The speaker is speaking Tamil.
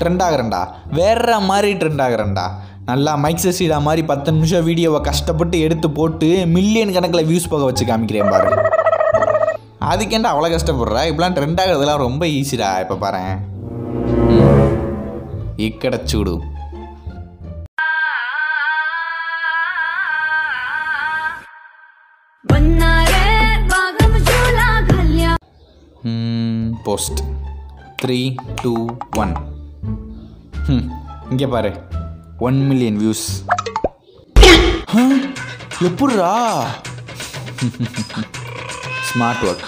ட்ரெண்ட் ஆகிறேன்டா. வேற மாதிரி ட்ரெண்ட் ஆகிறேன்டா. நல்லா மைக் சசிடா மாதிரி பத்து நிமிஷம் வீடியோவை கஷ்டப்பட்டு எடுத்து போட்டு மில்லியன் கணக்கில் வியூஸ் போக வச்சு காமிக்கிறேன் பாரு. அதுக்கேண்டா அவ்வளோ கஷ்டப்படுறா? இப்பெல்லாம் ட்ரெண்ட் ஆகிறதுலாம் ரொம்ப ஈஸிடா இப்போ பாரு. ఇక్కడ చూడు போஸ்ட் த்ரீ டூ ஒன் இங்கே பாரு. ஒன் மில்லியன் வியூஸ் எப்பட்றா ஸ்மார்ட் ஒர்க்